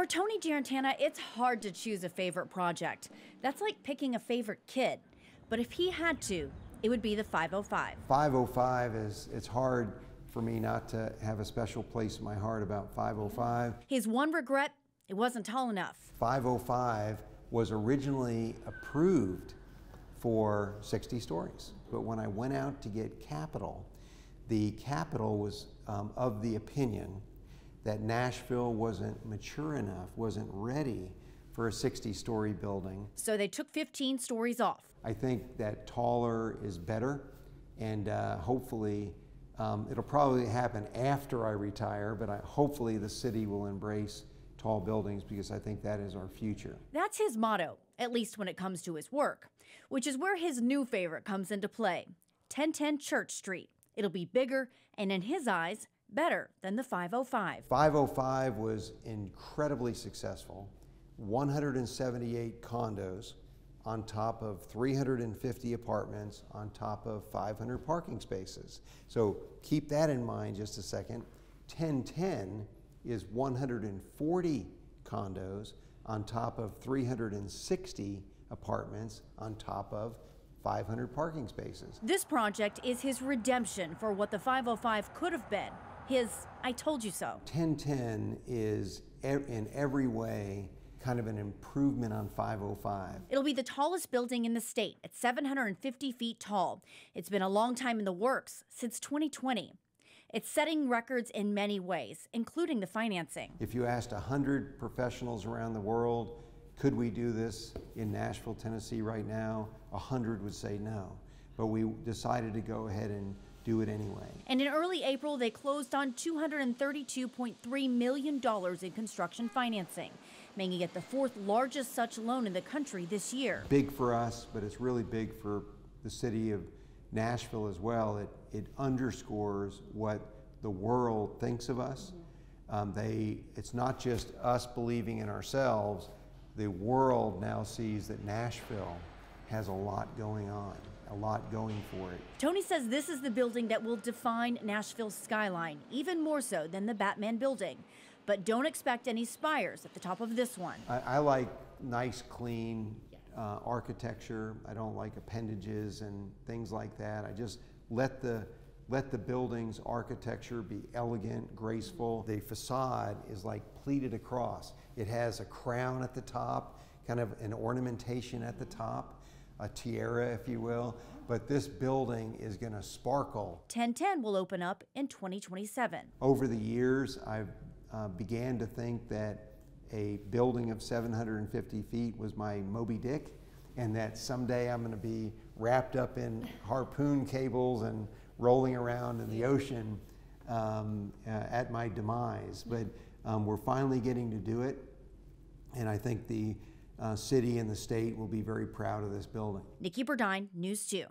For Tony Giarratana, it's hard to choose a favorite project. That's like picking a favorite kid. But if he had to, it would be the 505. 505 is, it's hard for me not to have a special place in my heart about 505. His one regret, it wasn't tall enough. 505 was originally approved for 60 stories. But when I went out to get capital, the capital was um, of the opinion that Nashville wasn't mature enough, wasn't ready for a 60 story building. So they took 15 stories off. I think that taller is better, and uh, hopefully, um, it'll probably happen after I retire, but I, hopefully the city will embrace tall buildings because I think that is our future. That's his motto, at least when it comes to his work, which is where his new favorite comes into play 1010 Church Street. It'll be bigger and, in his eyes, better than the 505. 505 was incredibly successful 178 condos on top of 350 apartments on top of 500 parking spaces. So keep that in mind just a second. 1010 is 140 condos on top of 360 apartments on top of 500 parking spaces. This project is his redemption for what the 505 could have been. His I told you so. 1010 is in every way kind of an improvement on 505. It'll be the tallest building in the state at 750 feet tall. It's been a long time in the works, since 2020. It's setting records in many ways, including the financing. If you asked 100 professionals around the world, could we do this in Nashville, Tennessee right now? 100 would say no. But we decided to go ahead and do it anyway. And in early April, they closed on $232.3 million in construction financing, making it the fourth largest such loan in the country this year. Big for us, but it's really big for the city of Nashville as well. It, it underscores what the world thinks of us. Um, they, it's not just us believing in ourselves, the world now sees that Nashville has a lot going on a lot going for it. Tony says this is the building that will define Nashville's skyline, even more so than the Batman building. But don't expect any spires at the top of this one. I, I like nice, clean uh, architecture. I don't like appendages and things like that. I just let the let the building's architecture be elegant, graceful. The facade is like pleated across. It has a crown at the top, kind of an ornamentation at the top a tiara, if you will. But this building is going to sparkle. 1010 will open up in 2027. Over the years, I uh, began to think that a building of 750 feet was my Moby Dick, and that someday I'm going to be wrapped up in harpoon cables and rolling around in the ocean um, uh, at my demise. But um, we're finally getting to do it, and I think the uh, city and the state will be very proud of this building. Nikki Burdine, News 2.